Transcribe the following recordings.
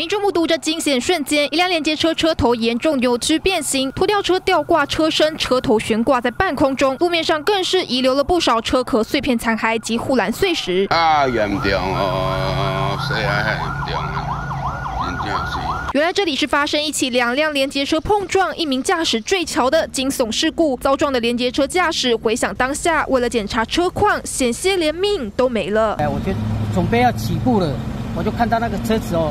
民众目睹这惊险瞬间，一辆连接车车头严重扭曲变形，拖吊车吊挂车身，车头悬挂在半空中，路面上更是遗留了不少车壳碎片残骸及护栏碎石。啊，严重哦，是啊，严重啊，严重是。原来这里是发生一起两辆连接车碰撞，一名驾驶坠桥的惊悚事故。遭撞的连接车驾驶回想当下，为了检查车况，险些连命都没了。哎，我就准备要起步了，我就看到那个车子哦。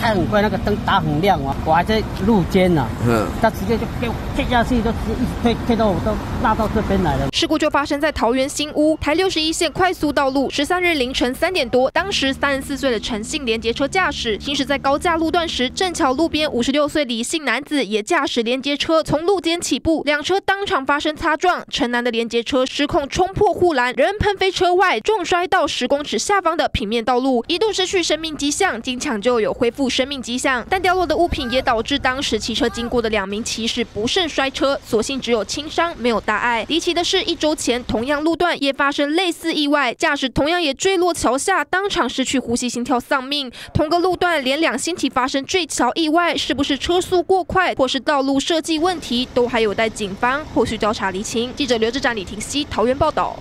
开很快，那个灯打很亮啊！我还在路肩呢，嗯，他直接就给我推下去，就一直推推到我都拉到这边来了。事故就发生在桃园新屋台六十一线快速道路，十三日凌晨三点多，当时三十四岁的陈姓连接车驾驶行驶在高架路段时，正巧路边五十六岁李姓男子也驾驶连接车从路肩起步，两车当场发生擦撞，陈男的连接车失控冲破护栏，人喷飞车外，重摔到十公尺下方的平面道路，一度失去生命迹象，经抢救有恢复。复生命迹象，但掉落的物品也导致当时骑车经过的两名骑士不慎摔车，所幸只有轻伤，没有大碍。离奇的是，一周前同样路段也发生类似意外，驾驶同样也坠落桥下，当场失去呼吸、心跳丧命。同个路段连两星期发生坠桥意外，是不是车速过快，或是道路设计问题，都还有待警方后续调查厘清。记者刘志展、李婷熙桃园报道。